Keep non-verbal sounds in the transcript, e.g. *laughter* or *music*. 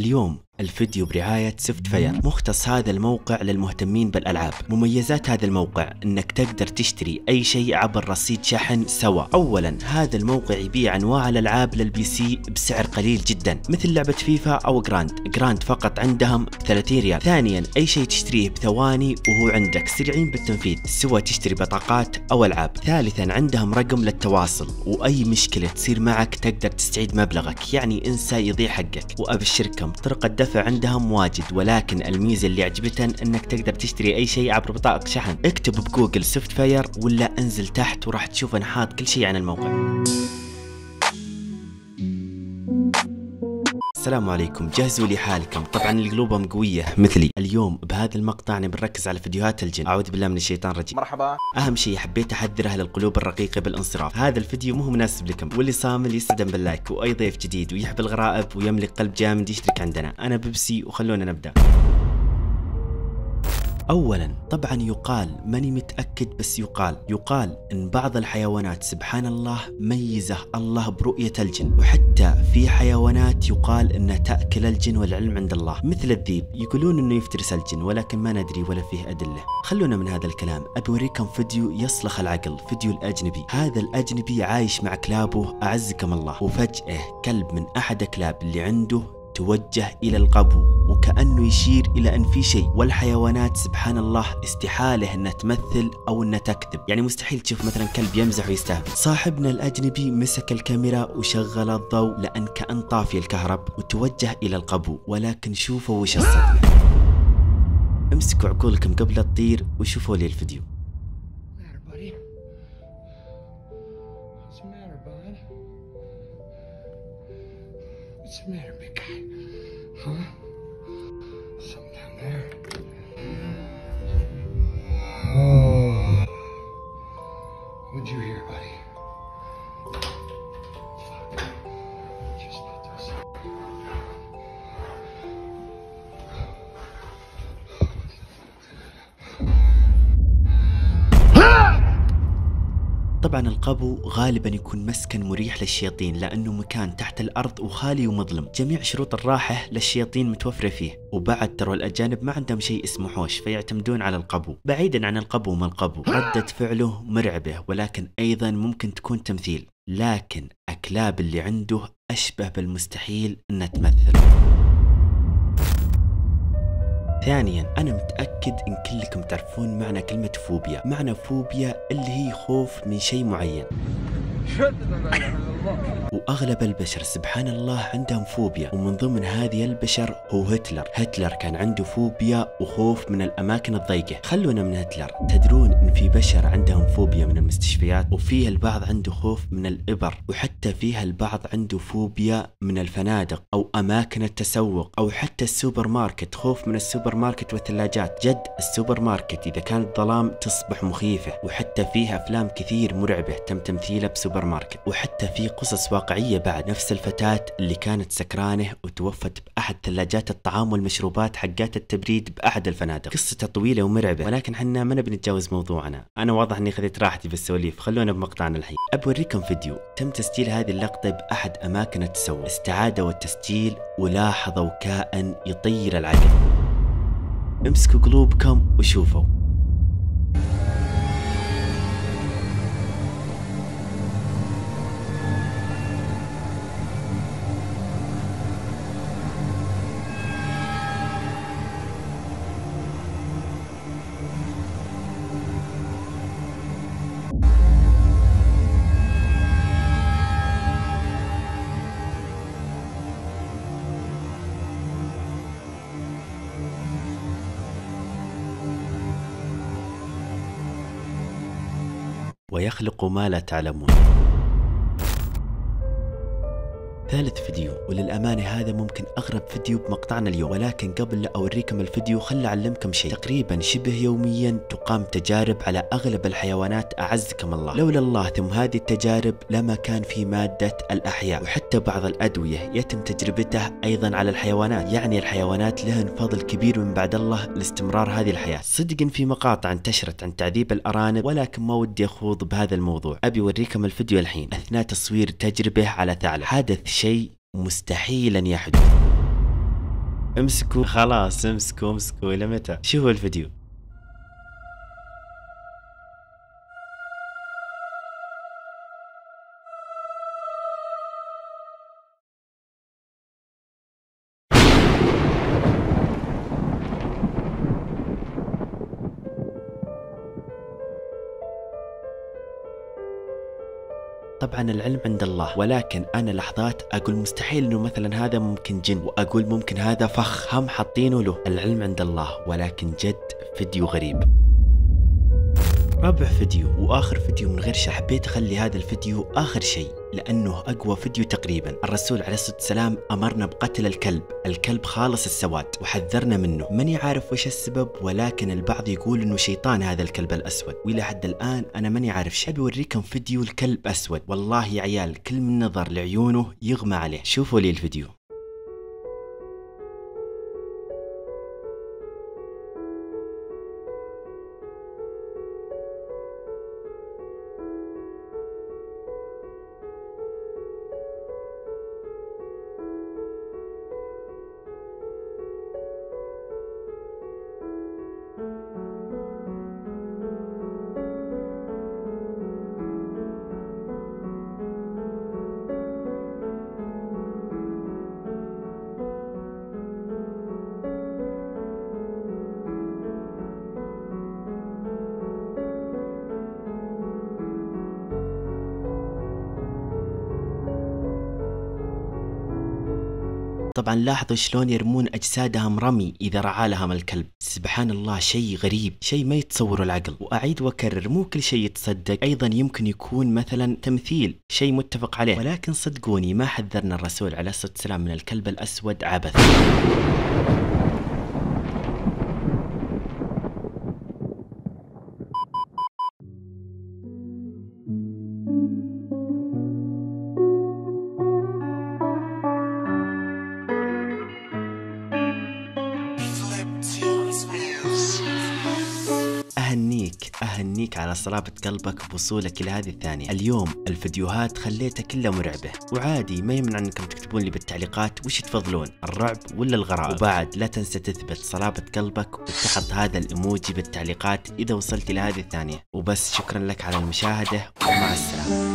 اليوم. الفيديو برعاية سوفت فاير مختص هذا الموقع للمهتمين بالألعاب. مميزات هذا الموقع أنك تقدر تشتري أي شيء عبر رصيد شحن سوا. أولا هذا الموقع يبيع أنواع الألعاب لل PC بسعر قليل جدا مثل لعبة فيفا أو جراند جراند فقط عندهم 30 ريال. ثانيا أي شيء تشتريه بثواني وهو عندك. سريعين بالتنفيذ سواء تشتري بطاقات أو ألعاب. ثالثا عندهم رقم للتواصل. وأي مشكلة تصير معك تقدر تستعيد مبلغك. يعني إنسى يضيع حقك. وأبشركم طرق الدفع عندهم واجد ولكن الميزة اللي عجبتن إنك تقدر تشتري أي شيء عبر بطاقة شحن. اكتب بجوجل سوفت فاير ولا انزل تحت وراح تشوف أنا حاط كل شيء عن الموقع. السلام عليكم. جهزوا لي حالكم. طبعا اللي قلوبهم قوية. مثلي اليوم بهذا المقطع نبي نركز على فيديوهات الجن. أعوذ بالله من الشيطان الرجيم. مرحبا. أهم شيء حبيت أحذر أهل القلوب الرقيقة بالانصراف. هذا الفيديو مو مناسب لكم. واللي صامل يستدم بال like. وأي ضيف جديد ويحب الغرائب ويملك قلب جامد يشترك عندنا. أنا بيبسي وخلونا نبدأ. اولا طبعا يقال ماني متأكد بس يقال. يقال إن بعض الحيوانات سبحان الله ميزها الله برؤية الجن. وحتى في حيوانات يقال إنها تأكل الجن والعلم عند الله. مثل الذيب يقولون إنه يفترس الجن ولكن ما ندري ولا فيه أدلة. خلونا من هذا الكلام. ابي اوريكم فيديو يصلخ العقل فيديو الأجنبي. هذا الأجنبي عايش مع كلابه أعزكم الله. وفجأة كلب من أحد كلاب اللي عنده توجه إلى القبو وكأنه يشير إلى أن في شيء. والحيوانات سبحان الله استحالة أنها تمثل أو أنها تكذب. يعني مستحيل تشوف مثلا كلب يمزح ويستهبل صاحبنا الأجنبي مسك الكاميرا وشغل الضوء لأن كأن طافي الكهرب وتوجه إلى القبو. ولكن شوفوا وش الصدمة. امسكوا عقولكم قبل تطير وشوفوا لي الفيديو? What's the matter, 好啊 طبعا القبو غالبا يكون مسكن مريح للشياطين لأنه مكان تحت الأرض وخالي ومظلم. جميع شروط الراحة للشياطين متوفرة فيه. وبعد ترى الأجانب ما عندهم شيء اسمه حوش فيعتمدون على القبو. بعيدا عن القبو ما القبو. *gasps* ردة فعله مرعبة ولكن أيضا ممكن تكون تمثيل. لكن أكلاب اللي عنده أشبه بالمستحيل إنها تمثل. ثانيا أنا متأكد إن كلكم تعرفون معنى كلمة فوبيا. معنى فوبيا اللي هي خوف من شيء معين. وأغلب البشر سبحان الله عندهم فوبيا ومن ضمن هذه البشر هو هتلر. هتلر كان عنده فوبيا وخوف من الأماكن الضيقة. خلونا من هتلر. تدرون إن في بشر عندهم فوبيا من المستشفيات وفيه البعض عنده خوف من الإبر وحتى فيها البعض عنده فوبيا من الفنادق أو أماكن التسوق أو حتى السوبر ماركت. خوف من السوبر ماركت والثلاجات. جد السوبر ماركت إذا كان الظلام تصبح مخيفة وحتى فيه أفلام كثير مرعبة تم تمثيلها بسوبر ماركت. وحتى في قصص واقعية بعد نفس الفتاة اللي كانت سكرانه وتوفت بأحد ثلاجات الطعام والمشروبات حقات التبريد بأحد الفنادق. قصتها طويلة ومرعبة ولكن حنا ما نبي نتجاوز موضوعنا. أنا واضح إني خذيت راحتي بالسواليف خلونا بمقطعنا الحين. أبي أوريكم فيديو تم تسجيل هذه اللقطة بأحد أماكن التسوق. استعادوا التسجيل ولاحظوا كائن يطير العقل. امسكوا قلوبكم وشوفوا. ويخلق ما لا تعلمون. ثالث فيديو وللأمانة هذا ممكن أغرب فيديو بمقطعنا اليوم. ولكن قبل لا أوريكم الفيديو خل أعلمكم شيء. تقريبا شبه يوميا تقام تجارب على أغلب الحيوانات أعزكم الله. لولا الله ثم هذه التجارب لما كان في مادة الأحياء. وحتى بعض الأدوية يتم تجربتها أيضا على الحيوانات. يعني الحيوانات لهن فضل كبير من بعد الله لاستمرار هذه الحياة. صدقا في مقاطع انتشرت عن تعذيب الأرانب ولكن ما ودي أخوض بهذا الموضوع. أبي أوريكم الفيديو الحين. أثناء تصوير تجربة على ثعلب. حدث شيء مستحيل أن يحدث. امسكوا. خلاص امسكوا امسكوا. إلى متى؟ شوفوا الفيديو؟ طبعا العلم عند الله ولكن أنا لحظات أقول مستحيل إنه مثلا هذا ممكن جن وأقول ممكن هذا فخ هم حاطينه له. العلم عند الله ولكن جد فيديو غريب. رابع فيديو وآخر فيديو من غير شرح حبيت اخلي هذا الفيديو آخر شيء لأنه أقوى فيديو تقريبا. الرسول عليه الصلاة والسلام أمرنا بقتل الكلب الكلب خالص السواد وحذرنا منه. ماني عارف وش السبب؟ ولكن البعض يقول إنه شيطان هذا الكلب الأسود. وإلى حد الآن أنا ماني عارف شو. بوريكم فيديو الكلب أسود. والله يا عيال كل من نظر لعيونه يغمى عليه. شوفوا لي الفيديو. طبعا لاحظوا شلون يرمون أجسادهم رمي إذا رعى لهم الكلب. سبحان الله شيء غريب شيء ما يتصوره العقل. وأعيد وأكرر مو كل شيء يتصدق. أيضا يمكن يكون مثلا تمثيل شيء متفق عليه. ولكن صدقوني ما حذرنا الرسول عليه الصلاة والسلام من الكلب الأسود عبث أهنيك أهنيك على صلابة قلبك بوصولك إلى هذه الثانية. اليوم الفيديوهات خليتها كلها مرعبة. وعادي ما يمنع أنكم تكتبون لي بالتعليقات وش تفضلون الرعب ولا الغرائب؟ وبعد لا تنسى تثبت صلابة قلبك وتحط هذا الإيموجي بالتعليقات إذا وصلت إلى هذه الثانية. وبس شكرا لك على المشاهدة ومع السلامة.